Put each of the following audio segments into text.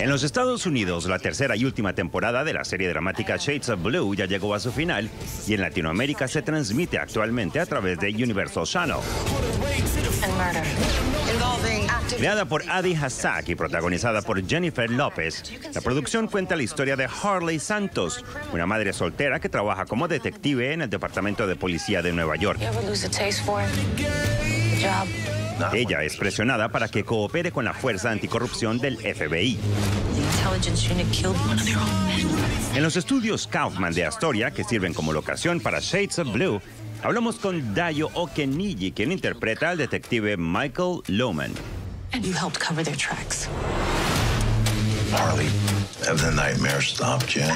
En los Estados Unidos, la tercera y última temporada de la serie dramática Shades of Blue ya llegó a su final y en Latinoamérica se transmite actualmente a través de Universal Channel. Creada por Adi Hassak y protagonizada por Jennifer López, la producción cuenta la historia de Harley Santos, una madre soltera que trabaja como detective en el Departamento de Policía de Nueva York. Ella es presionada para que coopere con la Fuerza Anticorrupción del FBI. En los estudios Kaufman de Astoria, que sirven como locación para Shades of Blue, hablamos con Dayo Okeniji, quien interpreta al detective Michael Lohman. And you helped cover their tracks. Harley, have the nightmare stopped Jen?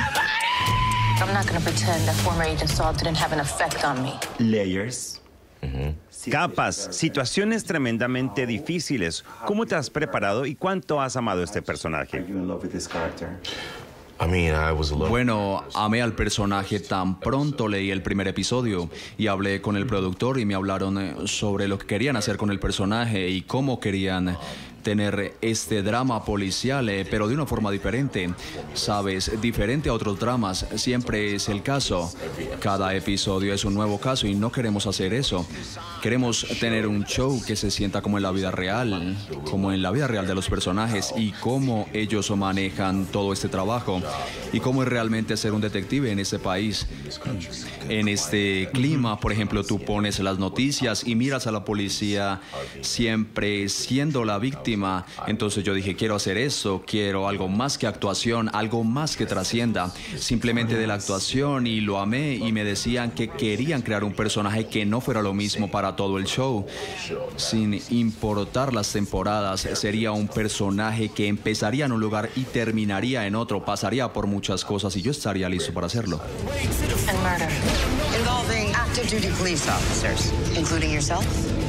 I'm not going to pretend that former Agent Saul didn't have an effect on me. Layers. Capas, situaciones tremendamente difíciles. ¿Cómo te has preparado y cuánto has amado este personaje? Bueno, amé al personaje tan pronto leí el primer episodio y hablé con el productor y me hablaron eh, sobre lo que querían hacer con el personaje y cómo querían tener este drama policial, eh, pero de una forma diferente. Sabes, diferente a otros dramas, siempre es el caso. Cada episodio es un nuevo caso y no queremos hacer eso. Queremos tener un show que se sienta como en la vida real, como en la vida real de los personajes y cómo ellos manejan todo este trabajo y cómo es realmente ser un detective en ese país. En este clima, por ejemplo, tú pones las noticias y miras a la policía siempre siendo la víctima entonces yo dije, quiero hacer eso, quiero algo más que actuación, algo más que trascienda, simplemente de la actuación y lo amé y me decían que querían crear un personaje que no fuera lo mismo para todo el show, sin importar las temporadas, sería un personaje que empezaría en un lugar y terminaría en otro, pasaría por muchas cosas y yo estaría listo para hacerlo.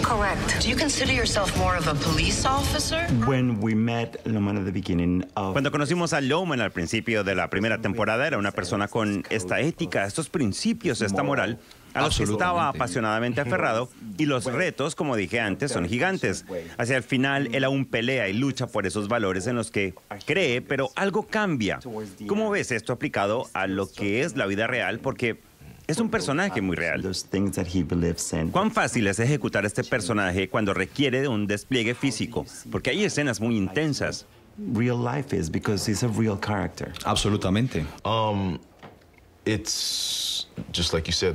Correct. Do you consider yourself more of a police officer? When we met Loman at the beginning of... Cuando conocimos a Loman al principio de la primera temporada, era una persona con esta ética, estos principios, esta moral a los que estaba apasionadamente aferrado y los retos, como dije antes, son gigantes. Hacia el final, él aún pelea y lucha por esos valores en los que cree, pero algo cambia. ¿Cómo ves esto aplicado a lo que es la vida real? Porque es un personaje muy real. ¿Cuán fácil es ejecutar este personaje cuando requiere de un despliegue físico? Porque hay escenas muy intensas. Absolutamente. Um,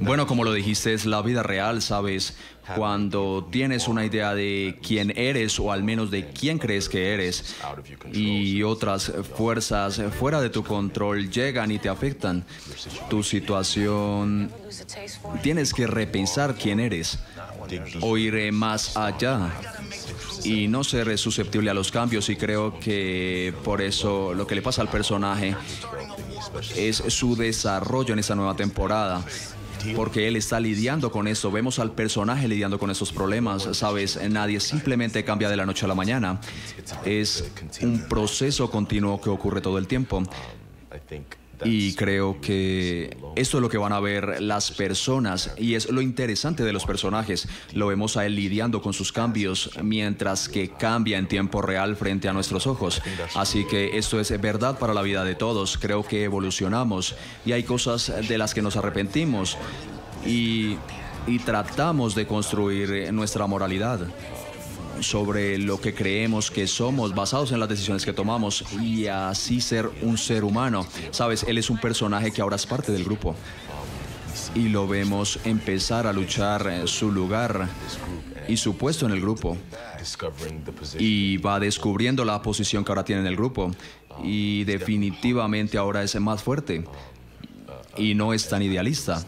Bueno, como lo dijiste, es la vida real, ¿sabes? Cuando tienes una idea de quién eres o al menos de quién crees que eres y otras fuerzas fuera de tu control llegan y te afectan, tu situación, tienes que repensar quién eres, o ir más allá y no ser susceptible a los cambios y creo que por eso lo que le pasa al personaje es su desarrollo en esta nueva temporada porque él está lidiando con eso. Vemos al personaje lidiando con esos problemas, ¿sabes? Nadie simplemente cambia de la noche a la mañana. Es un proceso continuo que ocurre todo el tiempo. Y creo que esto es lo que van a ver las personas y es lo interesante de los personajes. Lo vemos a él lidiando con sus cambios mientras que cambia en tiempo real frente a nuestros ojos. Así que esto es verdad para la vida de todos. Creo que evolucionamos y hay cosas de las que nos arrepentimos y, y tratamos de construir nuestra moralidad sobre lo que creemos que somos, basados en las decisiones que tomamos y así ser un ser humano. Sabes, él es un personaje que ahora es parte del grupo y lo vemos empezar a luchar su lugar y su puesto en el grupo. Y va descubriendo la posición que ahora tiene en el grupo. Y definitivamente ahora es más fuerte. Y no es tan idealista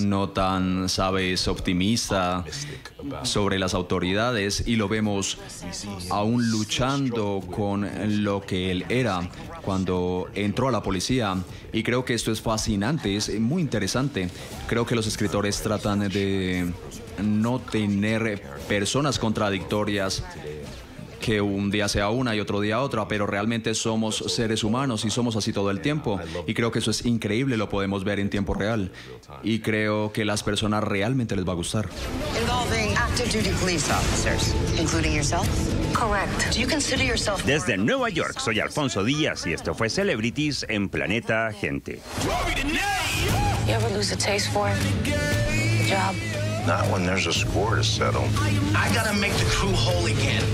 no tan, sabes, optimista sobre las autoridades y lo vemos aún luchando con lo que él era cuando entró a la policía. Y creo que esto es fascinante, es muy interesante. Creo que los escritores tratan de no tener personas contradictorias que un día sea una y otro día otra, pero realmente somos seres humanos y somos así todo el tiempo. Y creo que eso es increíble, lo podemos ver en tiempo real. Y creo que las personas realmente les va a gustar. involving active duty police officers, including yourself? Correct. Do you consider yourself Desde Nueva York, soy Alfonso Díaz y esto fue Celebrities en Planeta Gente. You ever lose a taste for it? The job? Not when there's a score to settle. I gotta make the crew whole again.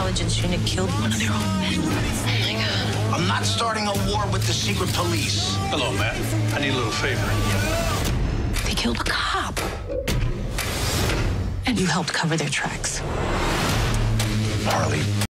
The intelligence unit killed one of their own men. I'm not starting a war with the secret police. Hello, Matt. I need a little favor. They killed a cop. And you helped cover their tracks. Harley